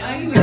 I